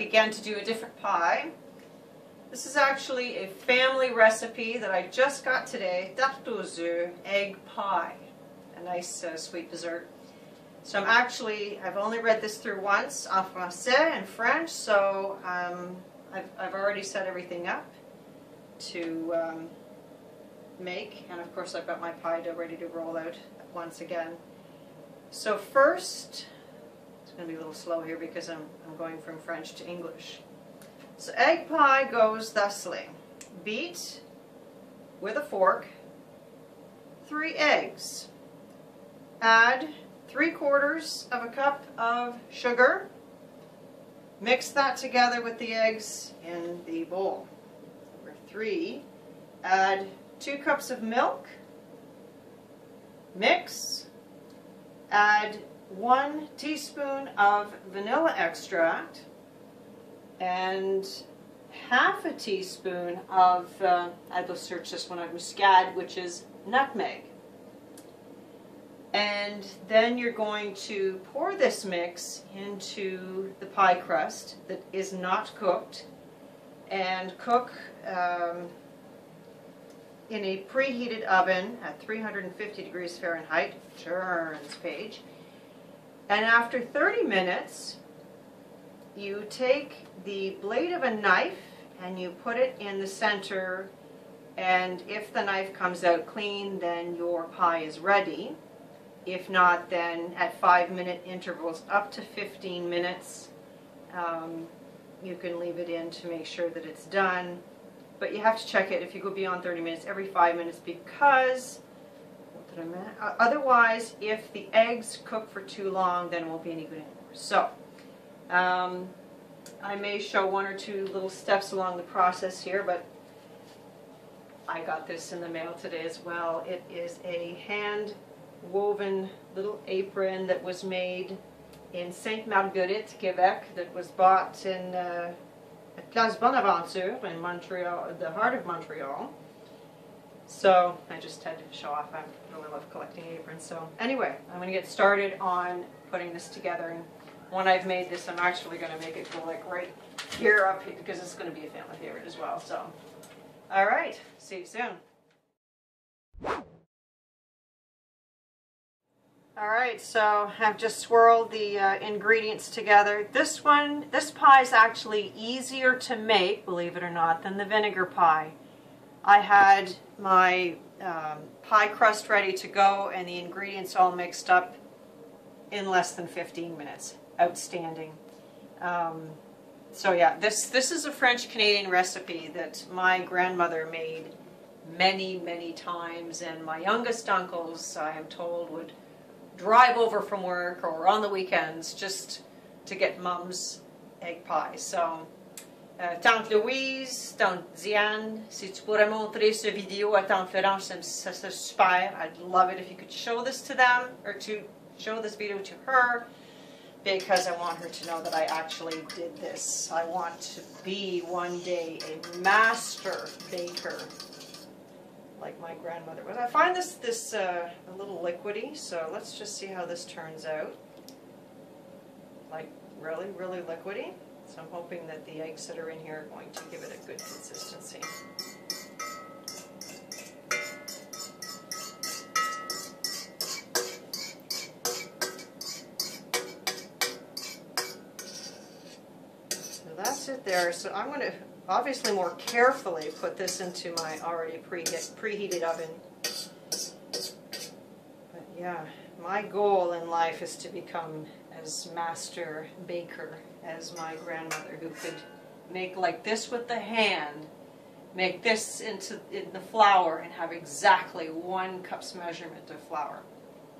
again to do a different pie. This is actually a family recipe that I just got today, tarte egg pie, a nice uh, sweet dessert. So I'm actually, I've only read this through once, en français and French, so um, I've, I've already set everything up to um, make, and of course I've got my pie dough ready to roll out once again. So first, going to be a little slow here because I'm, I'm going from French to English. So egg pie goes thusly. Beat with a fork three eggs. Add three quarters of a cup of sugar. Mix that together with the eggs in the bowl. Number three, add two cups of milk. Mix. Add one teaspoon of vanilla extract and half a teaspoon of, uh, I will search this one out, muscade, which is nutmeg. And then you're going to pour this mix into the pie crust that is not cooked and cook um, in a preheated oven at 350 degrees Fahrenheit, turns page. And after 30 minutes, you take the blade of a knife and you put it in the center and if the knife comes out clean then your pie is ready. If not then at five minute intervals up to 15 minutes um, you can leave it in to make sure that it's done. But you have to check it if you go beyond 30 minutes every five minutes because uh, otherwise if the eggs cook for too long then it won't be any good anymore. So um, I may show one or two little steps along the process here, but I got this in the mail today as well. It is a hand woven little apron that was made in Sainte Marguerite, Quebec, that was bought in uh, Place Bonaventure in Montreal, the heart of Montreal. So I just had to show off. I really love collecting aprons. So anyway, I'm going to get started on putting this together and when I've made this, I'm actually going to make it go like right here up here because it's going to be a family favorite as well. So, all right, see you soon. All right, so I've just swirled the uh, ingredients together. This one, this pie is actually easier to make, believe it or not, than the vinegar pie. I had my um, pie crust ready to go and the ingredients all mixed up in less than 15 minutes outstanding. Um, so yeah, this, this is a French-Canadian recipe that my grandmother made many, many times, and my youngest uncles, I am told, would drive over from work or on the weekends just to get mom's egg pie. So, Tante Louise, Tante Diane, si tu pourrais montrer ce vidéo à Tante Florence, ça serait super. I'd love it if you could show this to them, or to show this video to her because I want her to know that I actually did this. I want to be one day a master baker like my grandmother was. I find this this uh, a little liquidy, so let's just see how this turns out. Like really, really liquidy. So I'm hoping that the eggs that are in here are going to give it a good consistency. So that's it there. So I'm going to obviously more carefully put this into my already preheated oven. Yeah, my goal in life is to become as master baker as my grandmother who could make like this with the hand, make this into in the flour and have exactly one cup's measurement of flour.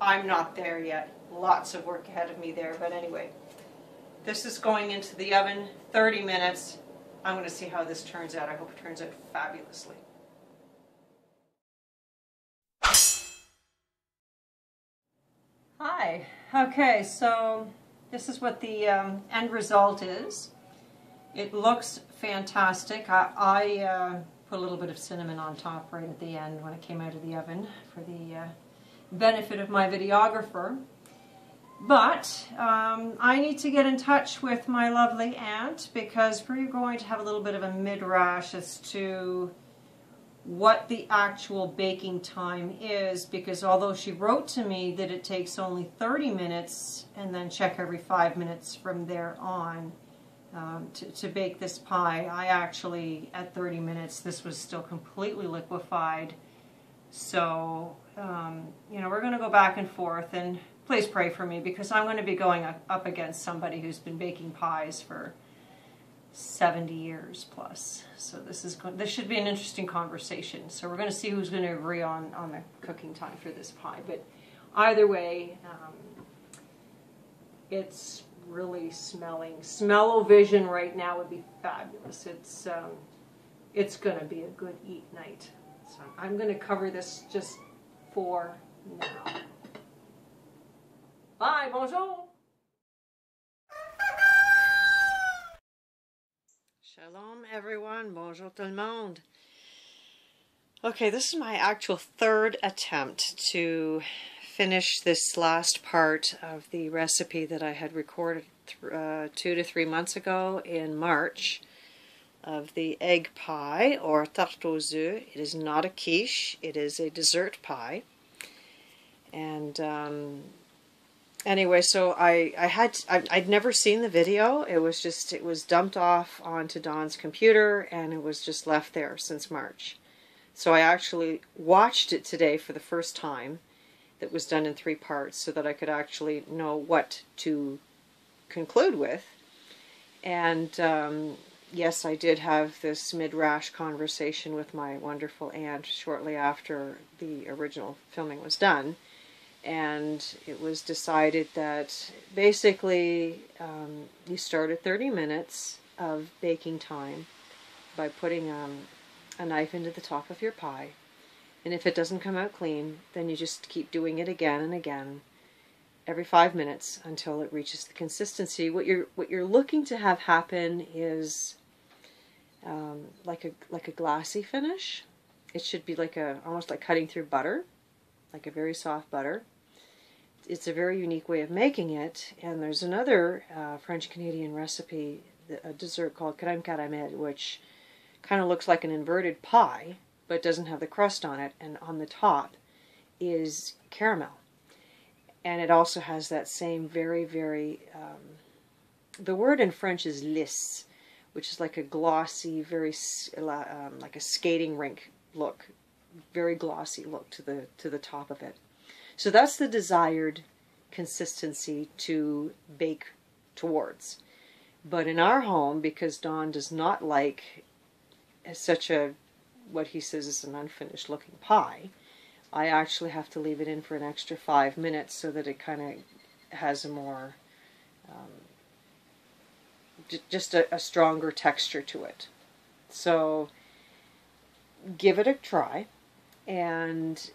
I'm not there yet. Lots of work ahead of me there, but anyway. This is going into the oven 30 minutes. I'm going to see how this turns out. I hope it turns out fabulously. Okay, so this is what the um, end result is. It looks fantastic. I, I uh, put a little bit of cinnamon on top right at the end when it came out of the oven for the uh, benefit of my videographer. But um, I need to get in touch with my lovely aunt because we're going to have a little bit of a midrash as to what the actual baking time is because although she wrote to me that it takes only 30 minutes and then check every five minutes from there on um, to, to bake this pie, I actually, at 30 minutes, this was still completely liquefied. So, um, you know, we're going to go back and forth and please pray for me because I'm going to be going up against somebody who's been baking pies for 70 years plus. So this is going, this should be an interesting conversation. So we're going to see who's going to agree on on the cooking time for this pie. But either way, um, it's really smelling. Smell-o-vision right now would be fabulous. It's um, it's going to be a good eat night. So I'm going to cover this just for now. Bye, bonjour. Shalom, everyone. Bonjour tout le monde. Okay, this is my actual third attempt to finish this last part of the recipe that I had recorded uh, two to three months ago in March of the egg pie or tarte aux œufs. It is not a quiche, it is a dessert pie. And um, anyway, so I, I had, I, I'd never seen the video. It was just, it was dumped off onto Don's computer and it was just left there since March. So I actually watched it today for the first time that was done in three parts so that I could actually know what to conclude with. And um, yes, I did have this mid-rash conversation with my wonderful aunt shortly after the original filming was done and it was decided that basically um, you start at 30 minutes of baking time by putting um, a knife into the top of your pie. And if it doesn't come out clean then you just keep doing it again and again every five minutes until it reaches the consistency. What you're what you're looking to have happen is um, like a like a glassy finish. It should be like a almost like cutting through butter like a very soft butter. It's a very unique way of making it, and there's another uh, French-Canadian recipe, a dessert called crème caramel, which kind of looks like an inverted pie, but doesn't have the crust on it, and on the top is caramel. And it also has that same very, very, um, the word in French is lisse, which is like a glossy, very, um, like a skating rink look very glossy look to the to the top of it. So that's the desired consistency to bake towards. But in our home, because Don does not like such a what he says is an unfinished looking pie, I actually have to leave it in for an extra five minutes so that it kind of has a more um, just a, a stronger texture to it. So give it a try and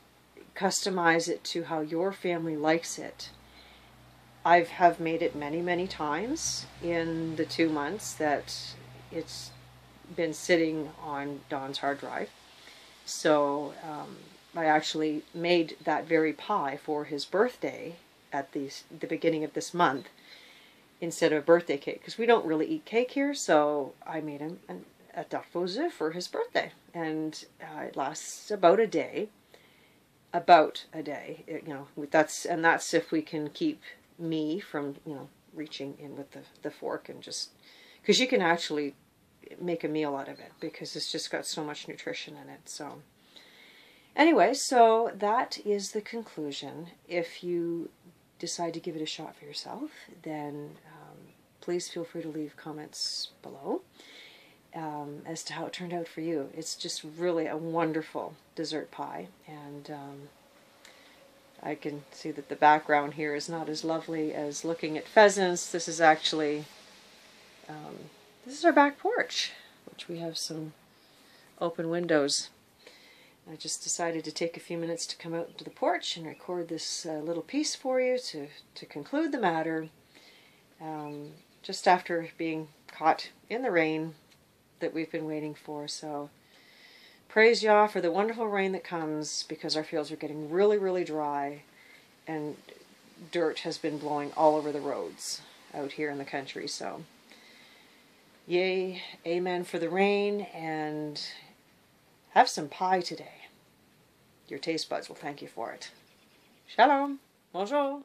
customize it to how your family likes it. I have made it many, many times in the two months that it's been sitting on Don's hard drive. So um, I actually made that very pie for his birthday at the, the beginning of this month instead of birthday cake because we don't really eat cake here. So I made him an tarte aux œufs for his birthday. And uh, it lasts about a day. About a day. It, you know, that's and that's if we can keep me from, you know, reaching in with the, the fork and just because you can actually make a meal out of it because it's just got so much nutrition in it. So anyway, so that is the conclusion. If you decide to give it a shot for yourself, then um, please feel free to leave comments below um, as to how it turned out for you. It's just really a wonderful dessert pie, and um, I can see that the background here is not as lovely as looking at pheasants. This is actually, um, this is our back porch, which we have some open windows. I just decided to take a few minutes to come out to the porch and record this uh, little piece for you to, to conclude the matter. Um, just after being caught in the rain that we've been waiting for. So praise Yah for the wonderful rain that comes because our fields are getting really, really dry. And dirt has been blowing all over the roads out here in the country. So, yay, amen for the rain, and have some pie today. Your taste buds will thank you for it. Shalom. Bonjour.